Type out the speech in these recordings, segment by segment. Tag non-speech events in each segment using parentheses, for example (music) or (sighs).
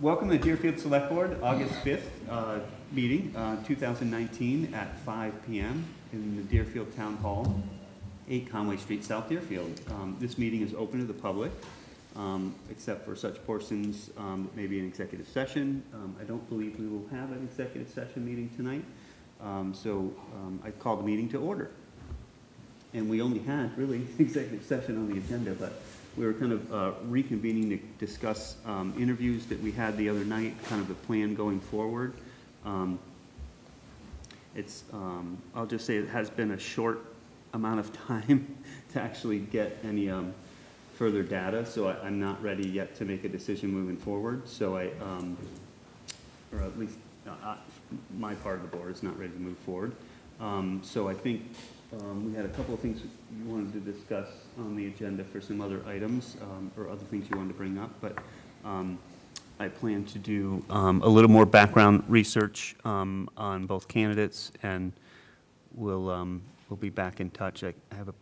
Welcome to Deerfield Select Board, August 5th uh, meeting, uh, 2019, at 5 PM in the Deerfield Town Hall, 8 Conway Street, South Deerfield. Um, This meeting is open to the public, um, except for such portions um, that may be an executive session. Um, I don't believe we will have an executive session meeting tonight, Um, so um, I call the meeting to order. And we only had really (laughs) executive session on the agenda, but we were kind of uh, reconvening to discuss um, interviews that we had the other night, kind of the plan going forward. Um, It's, um, I'll just say it has been a short amount of (laughs) time to actually get any um, further data, so I- I'm not ready yet to make a decision moving forward. So I, um, or at least, uh, uh, my part of the board is not ready to move forward. Um, So I think um, we had a couple of things you wanted to discuss on the agenda for some other items, um, or other things you wanted to bring up, but um, I plan to do um, a little more background research um, on both candidates, and we'll, um, we'll be back in touch. I I have a,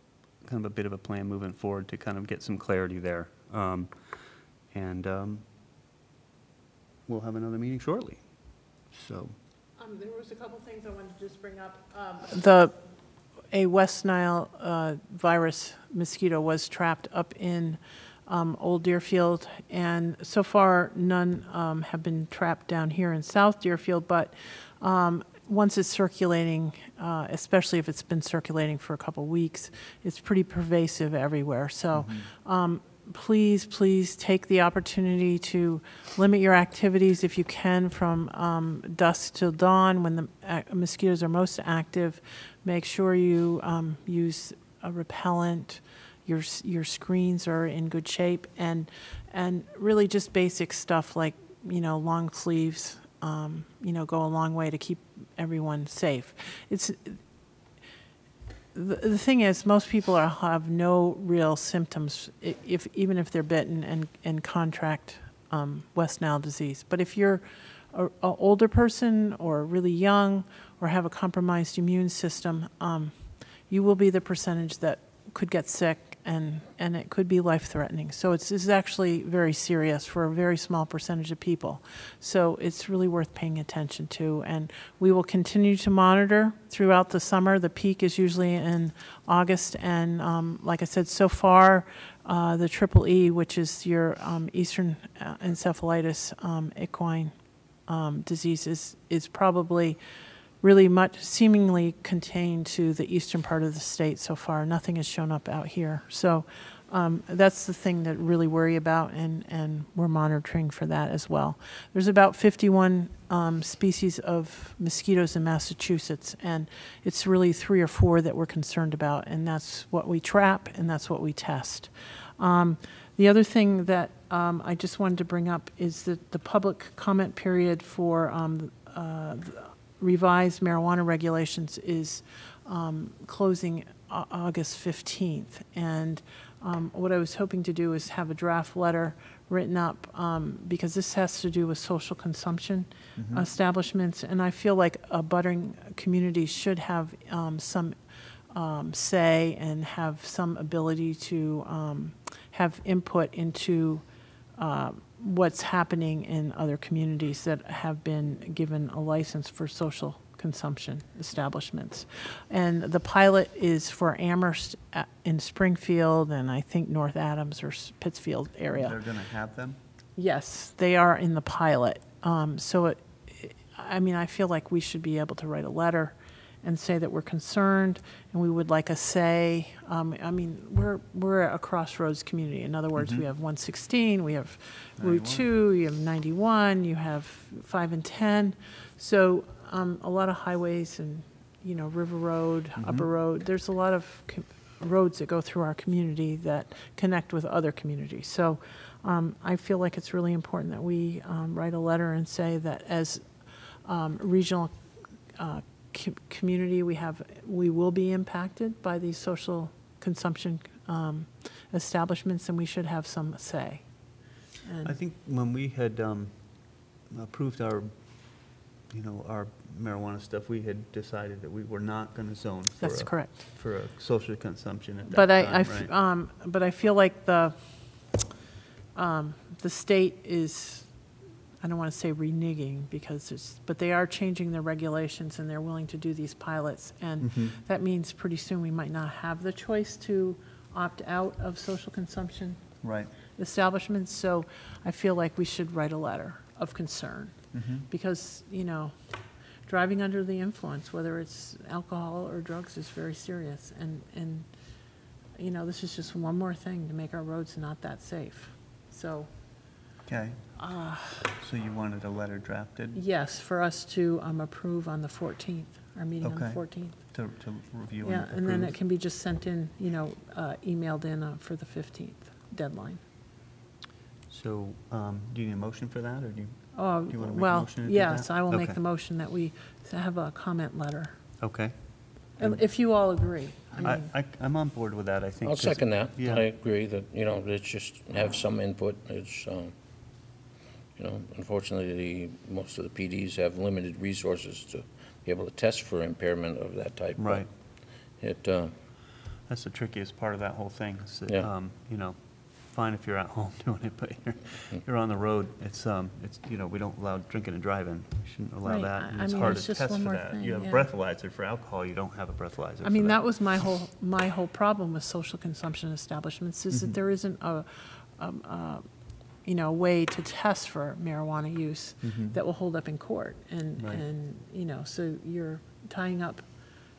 kind of a bit of a plan moving forward to kind of get some clarity there. Um, And um, we'll have another meeting shortly, so. Um, There was a couple things I wanted to just bring up. Um, The, a West Nile uh, virus mosquito was trapped up in um, Old Deerfield, and so far, none um, have been trapped down here in South Deerfield, but um, once it's circulating, uh, especially if it's been circulating for a couple weeks, it's pretty pervasive everywhere. So um, please, please take the opportunity to limit your activities if you can from um, dusk till dawn when the uh, mosquitoes are most active. Make sure you um, use a repellent. Your your screens are in good shape, and and really just basic stuff like you know long sleeves. Um, you know, go a long way to keep everyone safe. It's the, the thing is, most people are, have no real symptoms, if, even if they're bitten and, and contract um, West Nile disease. But if you're an older person or really young or have a compromised immune system, um, you will be the percentage that could get sick and, and it could be life-threatening. So it's, it's actually very serious for a very small percentage of people. So it's really worth paying attention to. And we will continue to monitor throughout the summer. The peak is usually in August. And um, like I said, so far, uh, the triple E, which is your um, eastern uh, encephalitis um, equine um, disease, is, is probably really much seemingly contained to the eastern part of the state so far. Nothing has shown up out here. So um, that's the thing that really worry about, and, and we're monitoring for that as well. There's about 51 um, species of mosquitoes in Massachusetts, and it's really three or four that we're concerned about, and that's what we trap and that's what we test. Um, the other thing that um, I just wanted to bring up is that the public comment period for um, uh, revised marijuana regulations is um, closing Au- August 15th. And um, what I was hoping to do is have a draft letter written up, um, because this has to do with social consumption establishments. And I feel like a budding community should have um, some um, say and have some ability to um, have input into uh, what's happening in other communities that have been given a license for social consumption establishments. And the pilot is for Amherst uh, in Springfield and I think North Adams or Pittsfield area. They're going to have them? Yes, they are in the pilot. Um, so it, I mean, I feel like we should be able to write a letter and say that we're concerned and we would like a say. Um, I mean, we're, we're a crossroads community. In other words, we have 116, we have Route 2, you have 91, you have 5 and 10. So um, a lot of highways and, you know, River Road, Upper Road, there's a lot of co- roads that go through our community that connect with other communities. So um, I feel like it's really important that we um, write a letter and say that as um, regional uh, co- community, we have, we will be impacted by these social consumption um, establishments, and we should have some say. And- I think when we had um, approved our, you know, our marijuana stuff, we had decided that we were not going to zone for That's a- correct. for a social consumption at that But I, I time, f- right? um, but I feel like the, um, the state is I don't want to say reneging because it's, but they are changing their regulations and they're willing to do these pilots. And Mhm. that means pretty soon we might not have the choice to opt out of social consumption Right. establishments. So I feel like we should write a letter of concern Mhm. because, you know, driving under the influence, whether it's alcohol or drugs, is very serious. And, and, you know, this is just one more thing to make our roads not that safe. So, Okay, uh, so you wanted a letter drafted yes, for us to um, approve on the 14th, our meeting on the Okay. 14th. to, to review Yeah, and and then it can be just sent in, you know, uh, emailed in uh, for the 15th deadline. So, um, do you need a motion for that, or do you? Oh, you wanna make a well, motion to do yes, that? I will make Okay. the motion that we have a comment letter, Okay. And if you all agree. I I, mean, I, I'm on board with that, I think. I'll 'cause- second that. Yeah. I agree that, you know, let's just have some input. It's, um, you know, unfortunately, the, most of the PDs have limited resources to be able to test for impairment of that type. but Right. It, uh, That's the trickiest part of that whole thing, is that, Yeah. um, you know, fine if you're at (laughs) home doing it, but you're, Hmm. you're on the road, it's, um, it's, you know, we don't allow drinking and driving. We shouldn't allow Right, that, I- and I it's mean, hard it's to just test one for more that. thing, You have yeah. breathalyzer for alcohol, you don't have a breathalyzer I for mean, that. that was my whole, my whole problem with social consumption establishments, is that there isn't a, um, uh, you know, a way to test for marijuana use Mhm. that will hold up in court. And, Right. and, you know, so you're tying up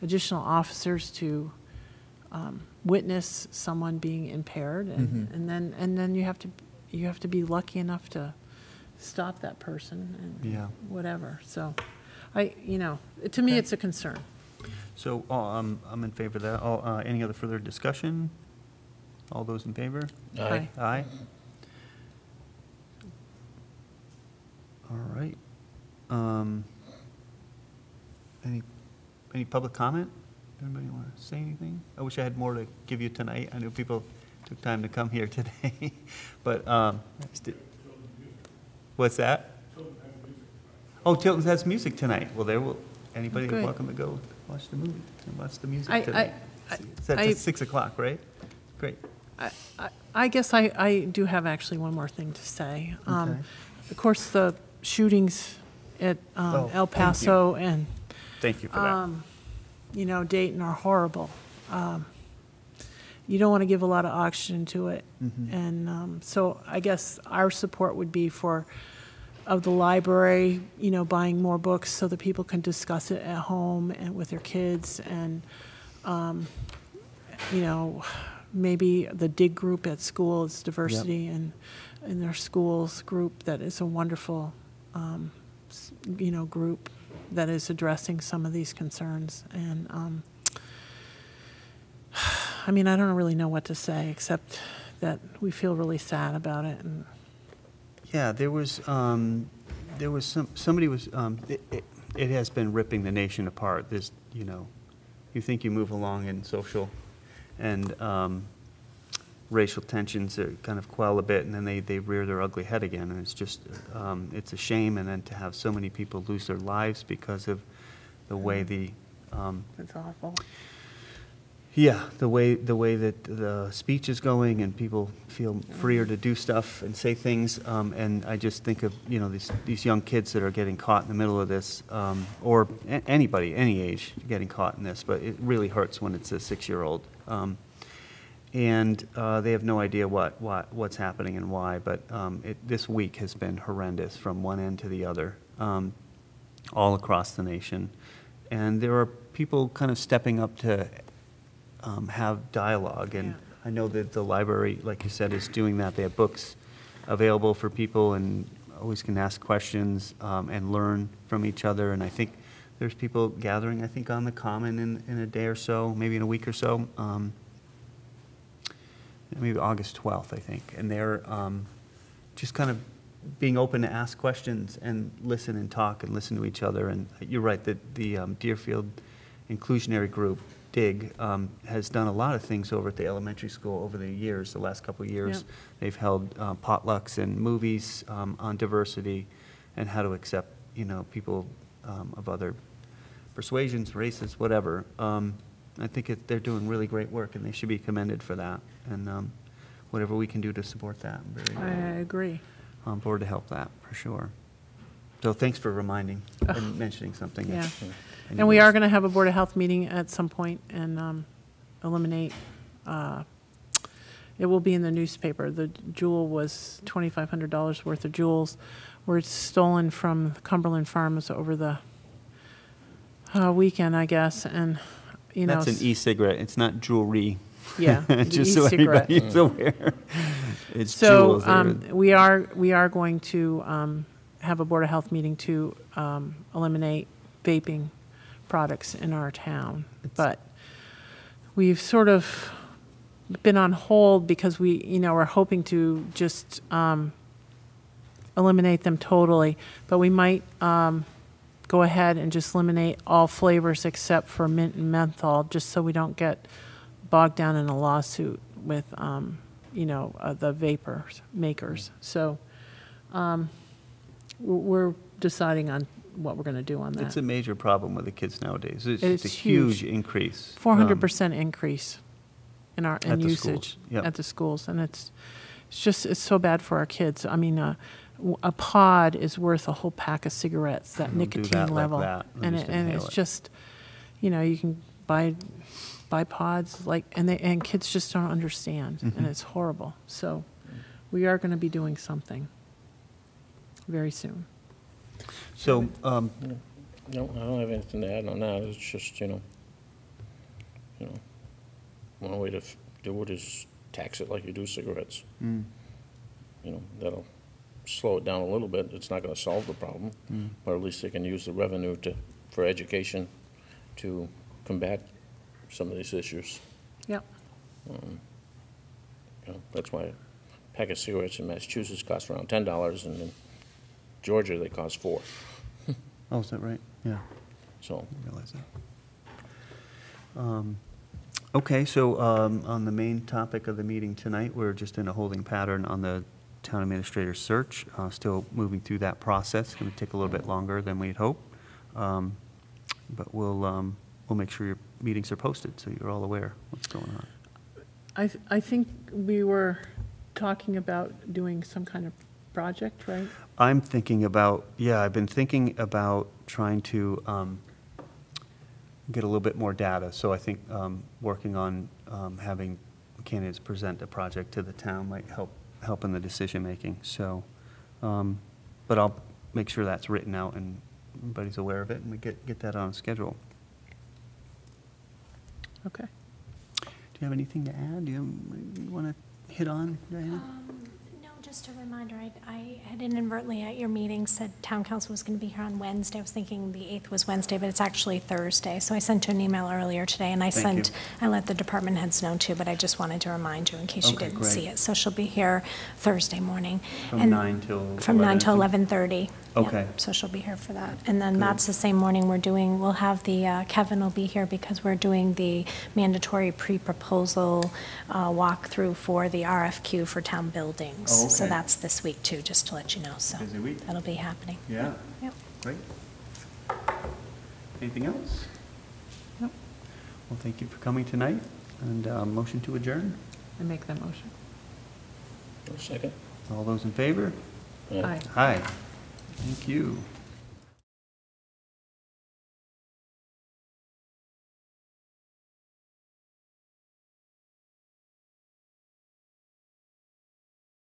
additional officers to um, witness someone being impaired, and, Mhm. and then, and then you have to, you have to be lucky enough to stop that person and Yeah. whatever. So, I, you know, to me, Okay. it's a concern. So, uh, I'm, I'm in favor of that. Uh, any other further discussion? All those in favor? aye. Aye. All right. Um, Any, any public comment? Anybody want to say anything? I wish I had more to give you tonight. I know people took time to come here (laughs) today, but, um, what's that? Oh, Tilton's has music tonight. Well, there will, anybody Good. welcome to go watch the movie and watch the music I- I- tonight. I- It's at I- six o'clock, right? Great. I- I- I guess I, I do have actually one more thing to say. Um, Okay. Of course, the shootings at um, Oh, El thank you. Paso and, Thank you for that. um, you know, Dayton are horrible. Um, You don't want to give a lot of oxygen to it. Mhm. And um, so I guess our support would be for, of the library, you know, buying more books so that people can discuss it at home and with their kids and, um, you know, maybe the DIG group at school is diversity and in their schools group that is a wonderful, um, you know, group that is addressing some of these concerns. And, um, (sighs) I mean, I don't really know what to say, except that we feel really sad about it and Yeah, there was, um, there was some, somebody was, um, it, it- it has been ripping the nation apart. This, you know, you think you move along in social and, um, racial tensions are kind of quell a bit and then they, they rear their ugly head again. And it's just, um, it's a shame. And then to have so many people lose their lives because of the way the, um, it's awful. yeah, the way, the way that the speech is going and people feel freer to do stuff and say things. Um, and I just think of, you know, these, these young kids that are getting caught in the middle of this, um, or a- anybody, any age, getting caught in this, but it really hurts when it's a six-year-old. Um, and, uh, they have no idea what, what, what's happening and why, but, um, it, this week has been horrendous from one end to the other, um, all across the nation. And there are people kind of stepping up to um, have dialogue. And Yeah. I know that the library, like you said, is doing that. They have books available for people and always can ask questions um, and learn from each other. And I think there's people gathering, I think, on the Common in, in a day or so, maybe in a week or so. um, Maybe August 12th, I think. And they're um, just kind of being open to ask questions and listen and talk and listen to each other. And you're right, that the um, Deerfield Inclusionary Group, DIG, um, has done a lot of things over at the elementary school over the years, the last couple of years. Yep. They've held uh, potlucks and movies um, on diversity and how to accept, you know, people um, of other persuasions, races, whatever. I think it, they're doing really great work, and they should be commended for that. And um, whatever we can do to support that, I'm I very agree. on board to help that, for sure. So thanks for reminding and mentioning something. Yeah. I And we are going to have a Board of Health meeting at some point and um, eliminate, uh, it will be in the newspaper. The Juul was $2,500 worth of Juuls were stolen from Cumberland Farms over the uh, weekend, I guess, and, you know. That's an e-cigarette. it's not jewelry. Yeah, (laughs) Just so e-cigarette. everybody's aware. It's So jewels. Um, we are, we are going to um, have a Board of Health meeting to um, eliminate vaping products in our town. But we've sort of been on hold because we, you know, we're hoping to just um, eliminate them totally. But we might um, go ahead and just eliminate all flavors except for mint and menthol, just so we don't get bogged down in a lawsuit with, um, you know, uh, the vapors makers. So um, we're deciding on what we're going to do on that. It's a major problem with the kids nowadays. It's It's a huge. huge increase. Four hundred Um, percent increase in our, in At the usage yep. at the schools. And it's, it's just, it's so bad for our kids. I mean, uh, a pod is worth a whole pack of cigarettes, that They'll do nicotine that like level. that. And it, and it's it. just, you know, you can buy, buy pods, like, and they, and kids just don't understand, and Mhm. it's horrible. So we are gonna be doing something very soon. So, um, No, I don't have anything to add on that, it's just, you know, you know, one way to f- do it is tax it like you do cigarettes. mm, You know, that'll slow it down a little bit, it's not gonna solve the problem, mm. but at least they can use the revenue to, for education to combat some of these issues. Yep. Um, You know, that's why a pack of cigarettes in Massachusetts costs around ten dollars, and in Georgia, they cost four, (laughs) oh, is that right? Yeah. so. I realize that. Um, Okay, so um, on the main topic of the meeting tonight, we're just in a holding pattern on the town administrator search, uh, still moving through that process, It's going to take a little bit longer than we'd hoped. Um, But we'll, um, we'll make sure your meetings are posted, so you're all aware what's going on. I, th- I think we were talking about doing some kind of project, right? I'm thinking about, yeah, I've been thinking about trying to um, get a little bit more data. So I think um, working on um, having candidates present a project to the town might help, help in the decision-making. So, um, but I'll make sure that's written out and everybody's aware of it and we get, get that on schedule. Okay. Do you have anything to add? Do you want to hit on, Diana? Um, No, just a reminder, I, I had inadvertently at your meeting said town council was going to be here on Wednesday. I was thinking the 8th was Wednesday, but it's actually Thursday. So I sent you an email earlier today, and I Thank sent, I let the department heads know too, but I just wanted to remind you in case you Okay, didn't great. see it. So she'll be here Thursday morning. From And- nine till From 9 till 11:30. Yeah, Okay. So she'll be here for that. And then Good. that's the same morning we're doing, we'll have the, uh, Kevin will be here because we're doing the mandatory pre-proposal uh, walkthrough for the RFQ for town buildings. Oh, So okay. that's this week too, just to let you know, so. Busy week. That'll be happening. Yeah, Yep. great. Anything else? Nope. Well, thank you for coming tonight, and uh, motion to adjourn. I make that motion. Second? All those in favor? Yeah. Aye. Aye. Thank you.